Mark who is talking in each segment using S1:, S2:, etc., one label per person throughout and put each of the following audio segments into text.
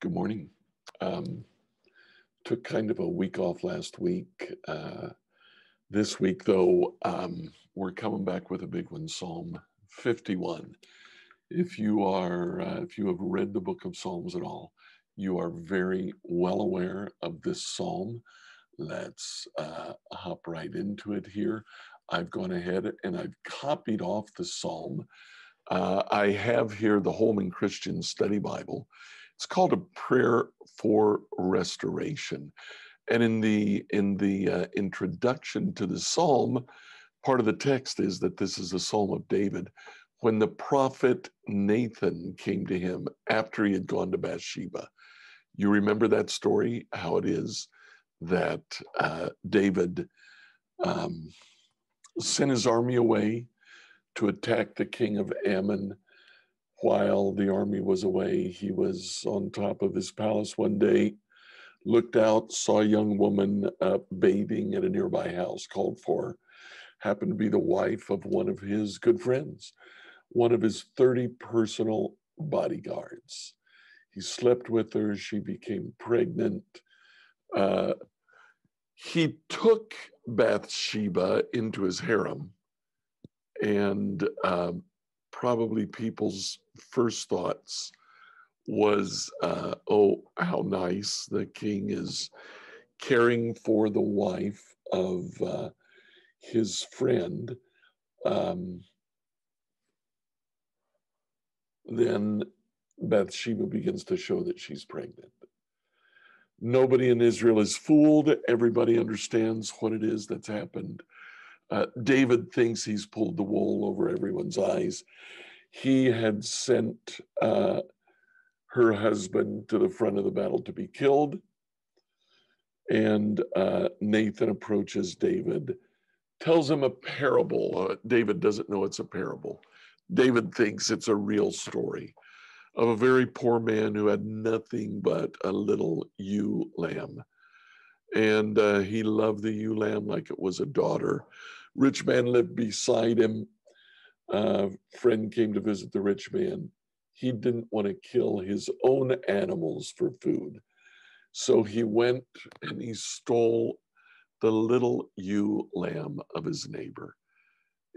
S1: Good morning. Um, took kind of a week off last week. Uh, this week, though, um, we're coming back with a big one Psalm 51. If you are, uh, if you have read the book of Psalms at all, you are very well aware of this psalm. Let's uh, hop right into it here. I've gone ahead and I've copied off the psalm. Uh, I have here the Holman Christian Study Bible it's called a prayer for restoration. And in the in the uh, introduction to the psalm, part of the text is that this is a psalm of David when the prophet Nathan came to him after he had gone to Bathsheba. You remember that story? How it is that uh, David um, sent his army away to attack the king of Ammon while the army was away, he was on top of his palace one day, looked out, saw a young woman uh, bathing at a nearby house, called for, happened to be the wife of one of his good friends, one of his 30 personal bodyguards. He slept with her, she became pregnant. Uh, he took Bathsheba into his harem and um, probably people's first thoughts was, uh, oh, how nice the king is caring for the wife of uh, his friend. Um, then Bathsheba begins to show that she's pregnant. Nobody in Israel is fooled. Everybody understands what it is that's happened. Uh, David thinks he's pulled the wool over everyone's eyes. He had sent uh, her husband to the front of the battle to be killed. And uh, Nathan approaches David, tells him a parable. Uh, David doesn't know it's a parable. David thinks it's a real story of a very poor man who had nothing but a little ewe lamb. And uh, he loved the ewe lamb like it was a daughter rich man lived beside him. Uh, friend came to visit the rich man. He didn't want to kill his own animals for food. So he went and he stole the little ewe lamb of his neighbor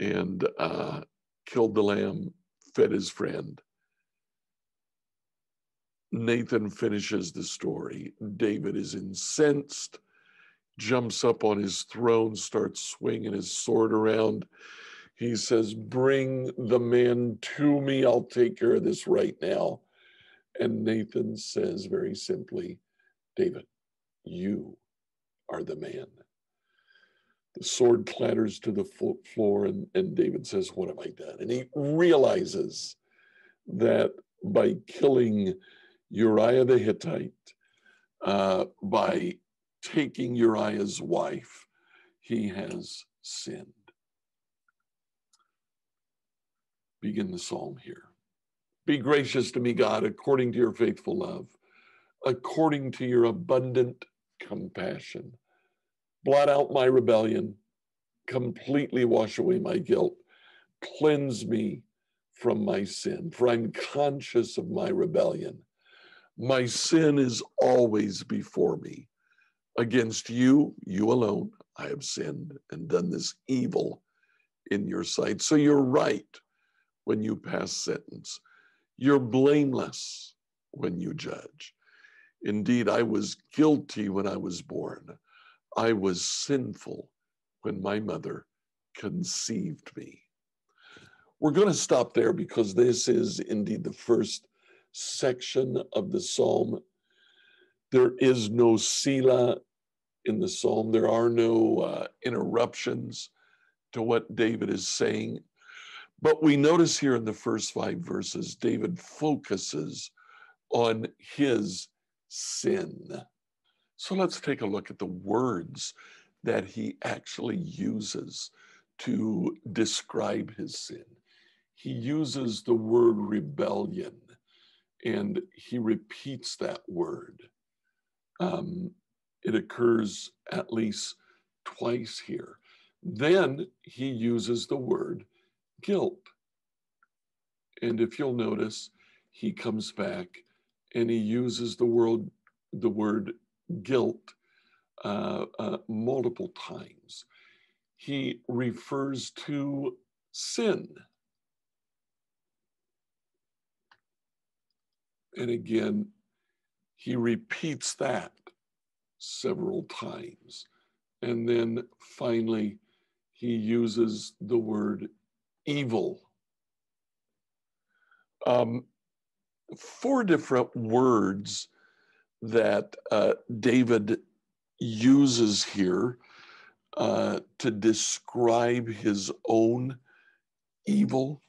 S1: and uh, killed the lamb, fed his friend. Nathan finishes the story. David is incensed jumps up on his throne, starts swinging his sword around. He says, Bring the man to me. I'll take care of this right now. And Nathan says very simply, David, you are the man. The sword clatters to the floor, and, and David says, What have I done? And he realizes that by killing Uriah the Hittite, uh, by taking Uriah's wife, he has sinned. Begin the psalm here. Be gracious to me, God, according to your faithful love, according to your abundant compassion. Blot out my rebellion, completely wash away my guilt, cleanse me from my sin, for I'm conscious of my rebellion. My sin is always before me. Against you, you alone, I have sinned and done this evil in your sight. So you're right when you pass sentence. You're blameless when you judge. Indeed, I was guilty when I was born. I was sinful when my mother conceived me. We're going to stop there because this is indeed the first section of the psalm there is no Selah in the psalm. There are no uh, interruptions to what David is saying. But we notice here in the first five verses, David focuses on his sin. So let's take a look at the words that he actually uses to describe his sin. He uses the word rebellion and he repeats that word. Um, it occurs at least twice here. Then he uses the word guilt. And if you'll notice, he comes back and he uses the word the word guilt uh, uh, multiple times. He refers to sin. And again, he repeats that several times. And then finally, he uses the word evil. Um, four different words that uh, David uses here uh, to describe his own evil.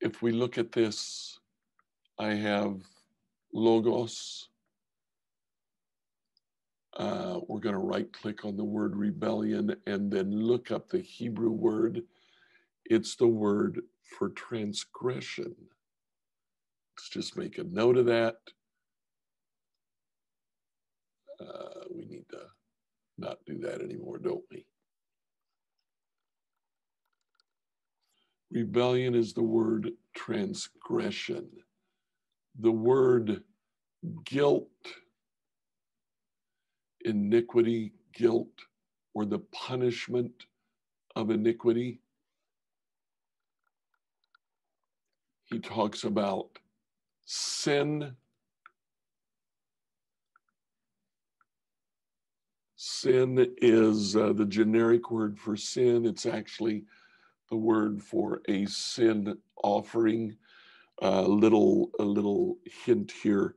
S1: If we look at this, I have logos. Uh, we're going to right click on the word rebellion and then look up the Hebrew word. It's the word for transgression. Let's just make a note of that. Uh, we need to not do that anymore, don't we? Rebellion is the word transgression. The word guilt, iniquity, guilt, or the punishment of iniquity. He talks about sin Sin is uh, the generic word for sin. It's actually the word for a sin offering. A uh, little, a little hint here.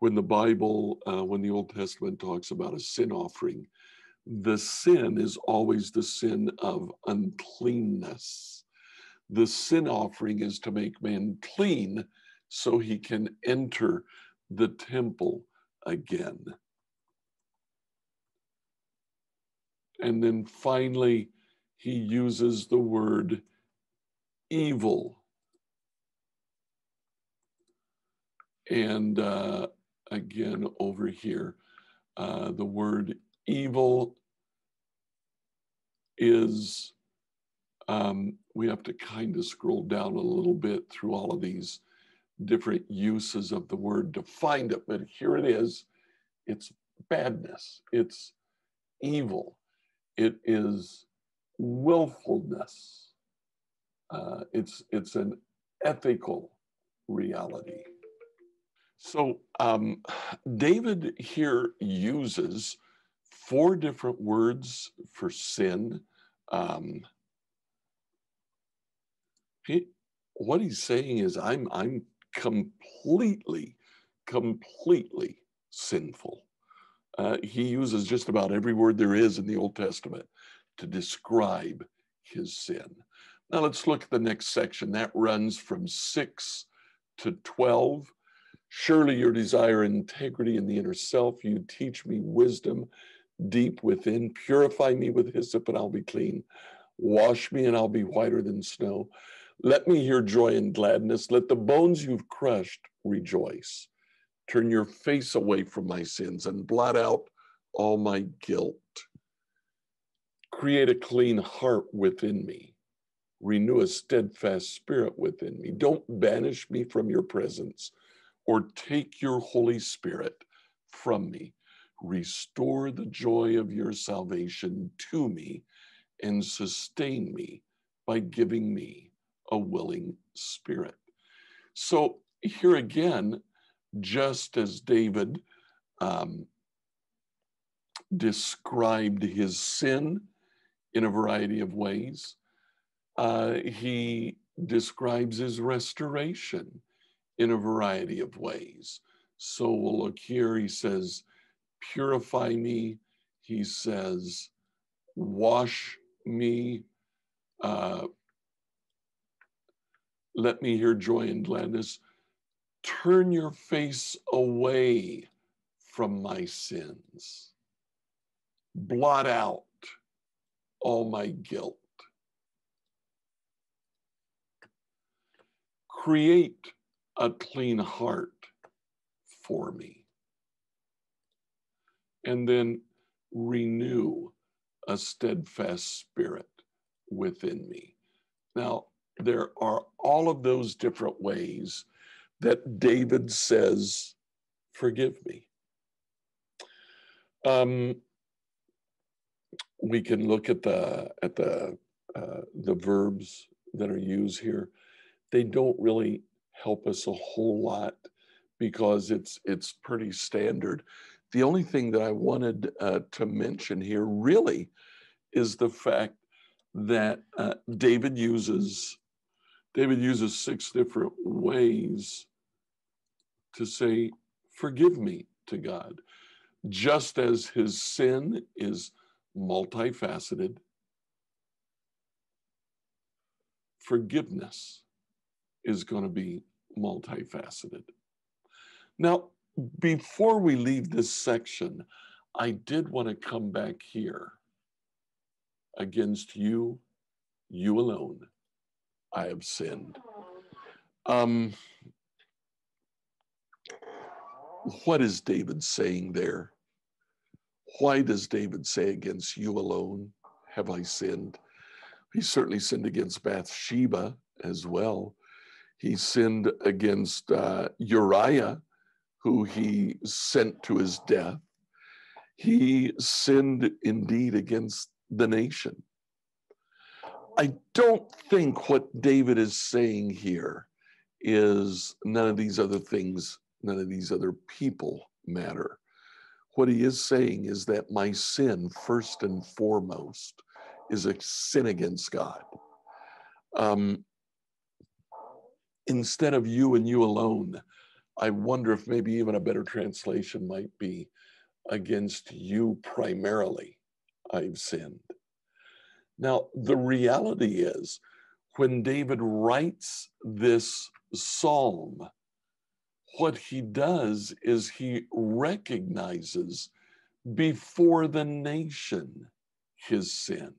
S1: When the Bible, uh, when the Old Testament talks about a sin offering, the sin is always the sin of uncleanness. The sin offering is to make man clean so he can enter the temple again. And then finally, he uses the word evil. And uh, again, over here, uh, the word evil is, um, we have to kind of scroll down a little bit through all of these different uses of the word to find it, but here it is. It's badness, it's evil. It is willfulness. Uh, it's it's an ethical reality. So um, David here uses four different words for sin. Um, he, what he's saying is, I'm I'm completely, completely sinful. Uh, he uses just about every word there is in the Old Testament to describe his sin. Now let's look at the next section. That runs from 6 to 12. Surely your desire integrity in the inner self. You teach me wisdom deep within. Purify me with hyssop and I'll be clean. Wash me and I'll be whiter than snow. Let me hear joy and gladness. Let the bones you've crushed rejoice. Turn your face away from my sins and blot out all my guilt. Create a clean heart within me. Renew a steadfast spirit within me. Don't banish me from your presence or take your Holy Spirit from me. Restore the joy of your salvation to me and sustain me by giving me a willing spirit. So, here again, just as David um, described his sin in a variety of ways, uh, he describes his restoration in a variety of ways. So we'll look here, he says, Purify me. He says, Wash me. Uh, let me hear joy and gladness turn your face away from my sins. Blot out all my guilt. Create a clean heart for me. And then renew a steadfast spirit within me. Now, there are all of those different ways that David says, Forgive me. Um, we can look at the at the uh, the verbs that are used here. They don't really help us a whole lot because it's it's pretty standard. The only thing that I wanted uh, to mention here really is the fact that uh, David uses David uses six different ways to say forgive me to God just as his sin is multifaceted, forgiveness is going to be multifaceted. Now, before we leave this section, I did want to come back here. Against you, you alone, I have sinned. Um, what is David saying there? Why does David say, Against you alone have I sinned? He certainly sinned against Bathsheba as well. He sinned against uh, Uriah, who he sent to his death. He sinned indeed against the nation. I don't think what David is saying here is none of these other things, none of these other people matter. What he is saying is that my sin, first and foremost, is a sin against God. Um, instead of you and you alone, I wonder if maybe even a better translation might be against you primarily, I've sinned. Now, the reality is, when David writes this psalm, what he does is he recognizes before the nation his sin.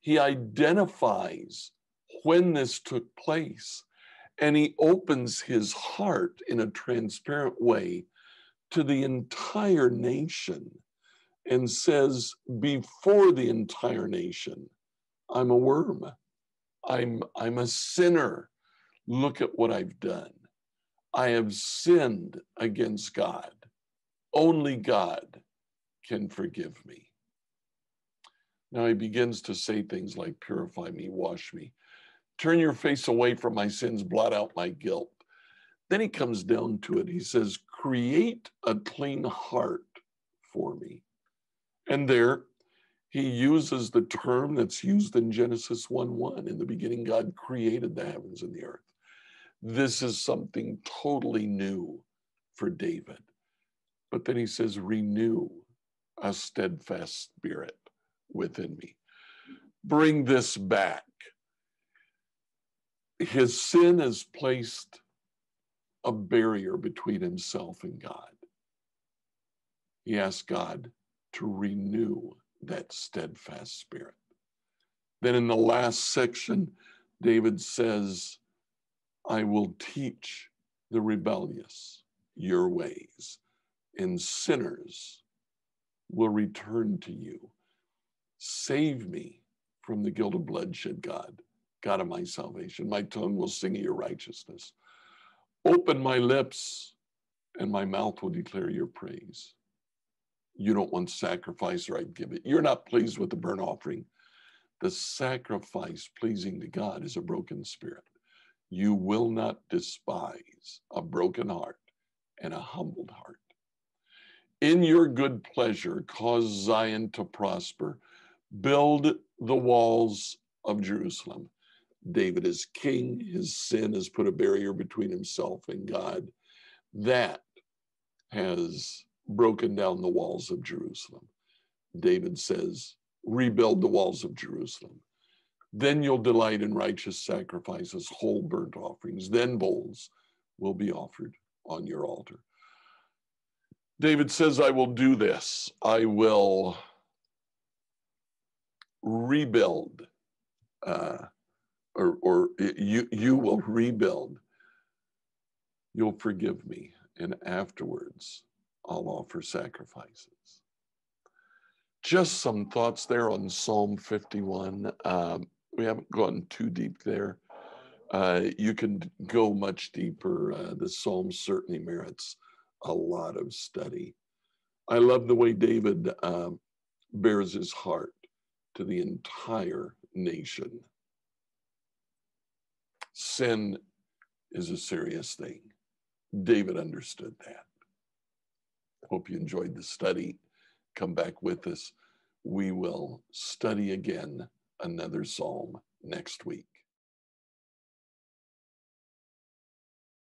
S1: He identifies when this took place and he opens his heart in a transparent way to the entire nation and says, Before the entire nation, I'm a worm. I'm, I'm a sinner. Look at what I've done. I have sinned against God. Only God can forgive me. Now he begins to say things like, Purify me, wash me, turn your face away from my sins, blot out my guilt. Then he comes down to it. He says, Create a clean heart for me. And there he uses the term that's used in Genesis 1 1. In the beginning, God created the heavens and the earth. This is something totally new for David. But then he says, renew a steadfast spirit within me. Bring this back. His sin has placed a barrier between himself and God. He asked God to renew that steadfast spirit. Then in the last section, David says, I will teach the rebellious your ways, and sinners will return to you. Save me from the guilt of bloodshed, God, God of my salvation. My tongue will sing your righteousness. Open my lips, and my mouth will declare your praise. You don't want sacrifice, or I'd give it. You're not pleased with the burnt offering. The sacrifice pleasing to God is a broken spirit. You will not despise a broken heart and a humbled heart. In your good pleasure, cause Zion to prosper build the walls of Jerusalem. David is king. His sin has put a barrier between himself and God. That has broken down the walls of Jerusalem. David says, rebuild the walls of Jerusalem. Then you'll delight in righteous sacrifices, whole burnt offerings. Then bowls will be offered on your altar. David says, I will do this. I will rebuild, uh, or, or you, you will rebuild. You'll forgive me, and afterwards I'll offer sacrifices. Just some thoughts there on Psalm 51. Um, we haven't gone too deep there. Uh, you can go much deeper. Uh, the Psalm certainly merits a lot of study. I love the way David um, bares his heart to the entire nation. Sin is a serious thing. David understood that. Hope you enjoyed the study. Come back with us. We will study again another psalm next week.